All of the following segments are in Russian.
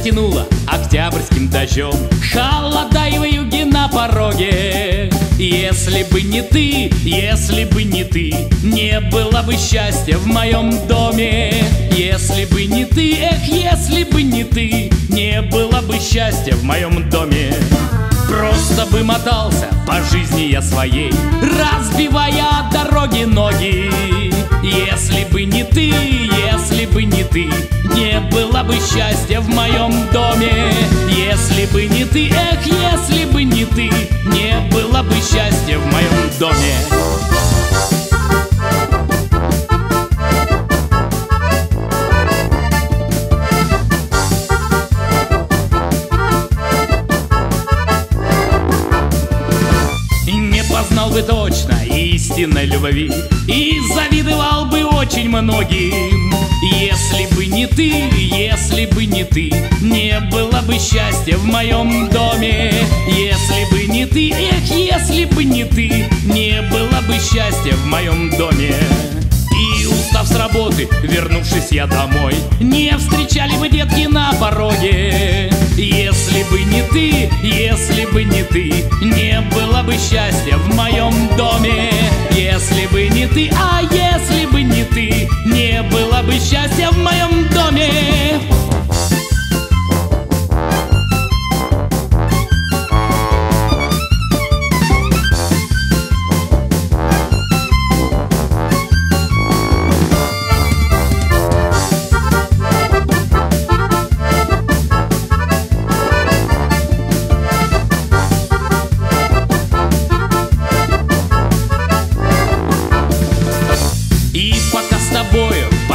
затянуло октябрьским дождем Холода и вьюги на пороге. Если бы не ты, если бы не ты Не было бы счастья в моем доме. Если бы не ты, эх, если бы не ты Не было бы счастья в моем доме. Просто бы мотался по жизни я своей Разбивая дороги ноги. Если бы не ты, если бы не ты Не бы счастья в моем доме. Если бы не ты, эх, если бы не ты Не было бы счастья в моем доме. Познал бы точно истинной любви И завидовал бы очень многим Если бы не ты, если бы не ты Не было бы счастья в моем доме. Если бы не ты, эх, если бы не ты Не было бы счастья в моем доме. И устав с работы, вернувшись я домой Не встречали бы детки на пороге. Если бы не ты, если бы не ты Не было бы счастья в моем доме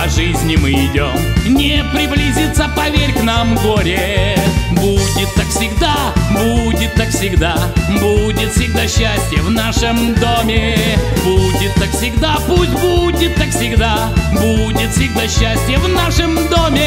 по жизни мы идем. Не приблизится, поверь, к нам горе. Будет так всегда, будет так всегда Будет всегда счастье в нашем доме. Будет так всегда, пусть будет так всегда Будет всегда счастье в нашем доме